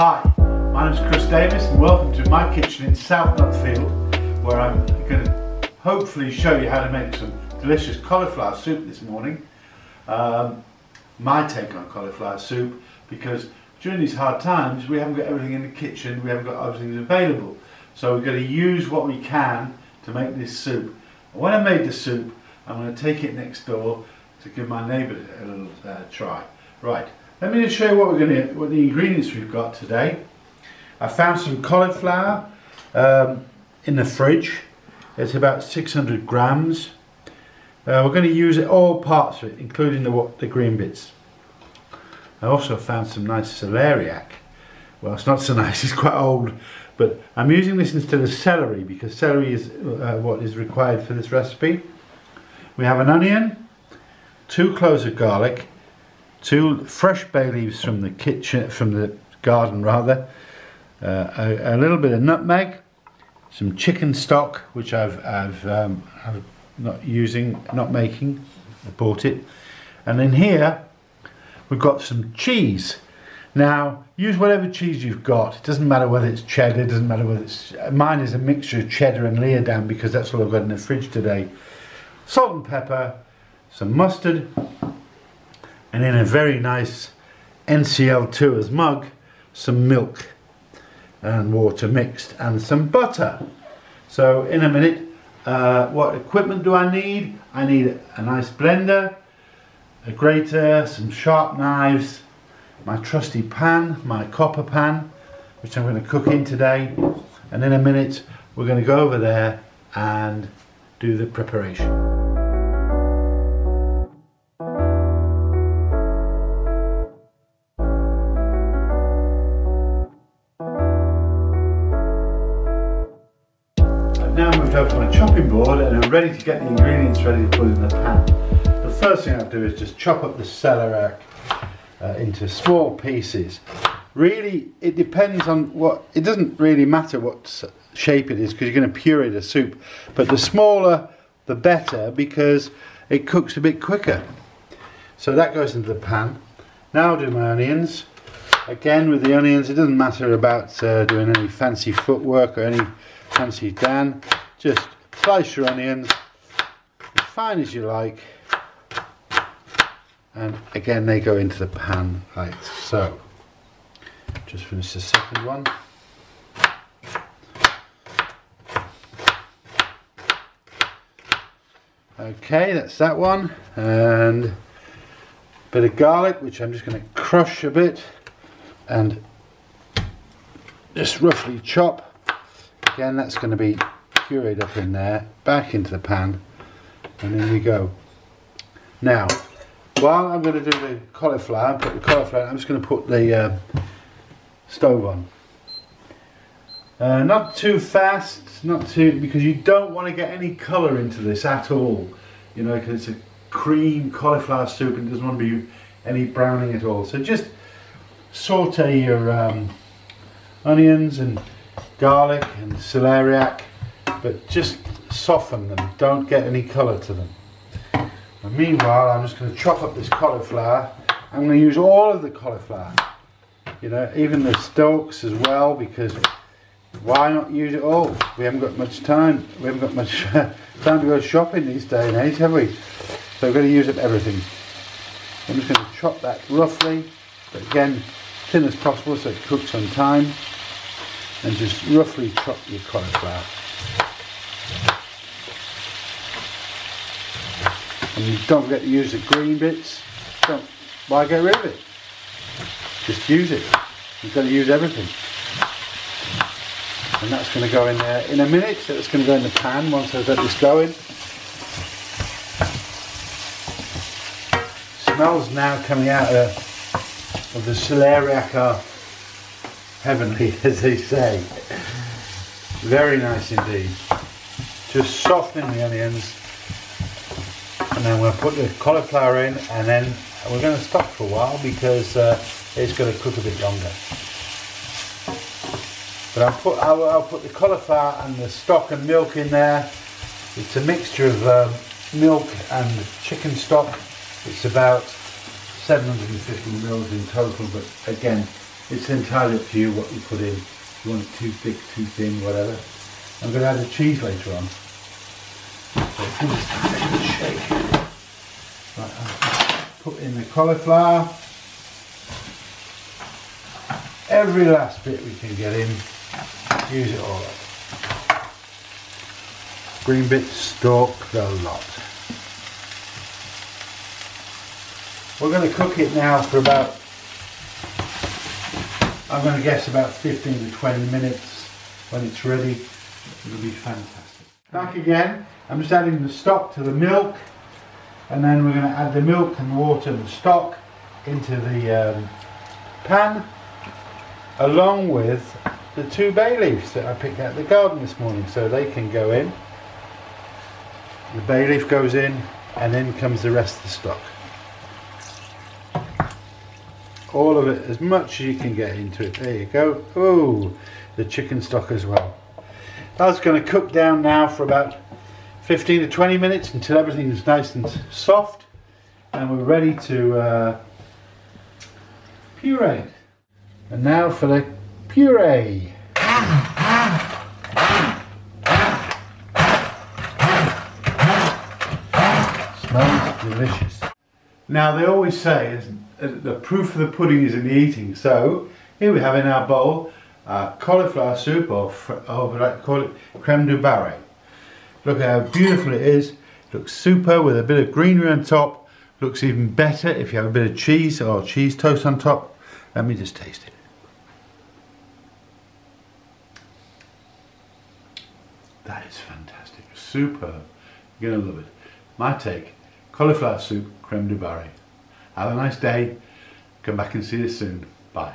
Hi, my name is Chris Davis and welcome to my kitchen in South Nutfield where I'm going to hopefully show you how to make some delicious cauliflower soup this morning. Um, my take on cauliflower soup because during these hard times we haven't got everything in the kitchen, we haven't got everything available. So we've got to use what we can to make this soup. And when I made the soup, I'm going to take it next door to give my neighbour a little uh, try. Right, let me just show you what we're going to, what the ingredients we've got today. I found some cauliflower um, in the fridge. It's about 600 grams. Uh, we're going to use it all parts of it, including the, the green bits. I also found some nice celeriac. Well, it's not so nice, it's quite old, but I'm using this instead of celery because celery is uh, what is required for this recipe. We have an onion, two cloves of garlic, two fresh bay leaves from the kitchen, from the garden rather, uh, a, a, little bit of nutmeg, some chicken stock, which I've, I've, um, I've not using, not making, I bought it, and then here we've got some cheese. Now, use whatever cheese you've got. It doesn't matter whether it's cheddar, it doesn't matter whether it's... Mine is a mixture of cheddar and Leerdam because that's all I've got in the fridge today. Salt and pepper, some mustard, and in a very nice NCL as mug, some milk and water mixed and some butter. So in a minute, uh, what equipment do I need? I need a nice blender, a grater, some sharp knives, my trusty pan, my copper pan, which I'm going to cook in today. And in a minute, we're going to go over there and do the preparation. Moved over to my chopping board and I'm ready to get the ingredients ready to put in the pan. The first thing I'll do is just chop up the celery uh, into small pieces. Really, it depends on what, it doesn't really matter what shape it is because you're going to puree the soup, but the smaller the better because it cooks a bit quicker. So that goes into the pan. Now I'll do my onions. Again with the onions, it doesn't matter about uh, doing any fancy footwork or any fancy Dan. Just slice your onions as fine as you like. And again, they go into the pan like so. Just finish the second one. Okay, that's that one. And a bit of garlic, which I'm just going to crush a bit and just roughly chop. Again, that's going to be pureed up in there, back into the pan, and in we go. Now, while I'm going to do the cauliflower, put the cauliflower, I'm just going to put the uh, stove on. Uh, not too fast, not too, because you don't want to get any colour into this at all. You know, because it's a cream cauliflower soup and it doesn't want to be any browning at all. So just saute your um, onions and garlic and celeriac, but just soften them, don't get any colour to them. And meanwhile, I'm just going to chop up this cauliflower. I'm going to use all of the cauliflower, you know, even the stalks as well, because why not use it all? We haven't got much time. We haven't got much time to go shopping these days and age, have we? So we're going to use up everything. I'm just going to chop that roughly, but again, thin as possible so it cooks on time and just roughly chop your cauliflower. And you don't forget to use the green bits. Don't, why get rid of it? Just use it. You've got to use everything. And that's going to go in there in a minute. So it's going to go in the pan once I've got this going. Smells now coming out of, of the celeriac heavenly, as they say. Very nice indeed. Just softening the onions. And then we'll put the cauliflower in and then we're going to stop for a while because uh, it's going to cook a bit longer. But I'll put, I'll, I'll, put the cauliflower and the stock and milk in there. It's a mixture of um, milk and chicken stock. It's about 750 mils in total, but again, It's entirely up to you what you put in. If you want it too thick, too thin, whatever. I'm going to add the cheese later on. So give this a shake. Right, I'll put in the cauliflower. Every last bit we can get in, use it all up. Green bits, stalk, the lot. We're going to cook it now for about, I'm going to guess about 15 to 20 minutes. When it's ready, it'll be fantastic. Back again, I'm just adding the stock to the milk and then we're going to add the milk and water and stock into the um, pan along with the two bay leaves that I picked out of the garden this morning so they can go in. The bay leaf goes in and then comes the rest of the stock. All of it as much as you can get into it. There you go. Oh the chicken stock as well. That's going to cook down now for about 15 to 20 minutes until everything is nice and soft and we're ready to uh, puree it and now for the puree smells delicious now they always say isn't the proof of the pudding is in the eating. So here we have in our bowl uh, cauliflower soup or, or like to call it creme Du Barry. Look how beautiful it is. Looks super with a bit of greenery on top. Looks even better if you have a bit of cheese or cheese toast on top. Let me just taste it. That is fantastic. Super. You're going to love it. My take, cauliflower soup, creme Du Barry. Have a nice day. Come back and see you soon. Bye.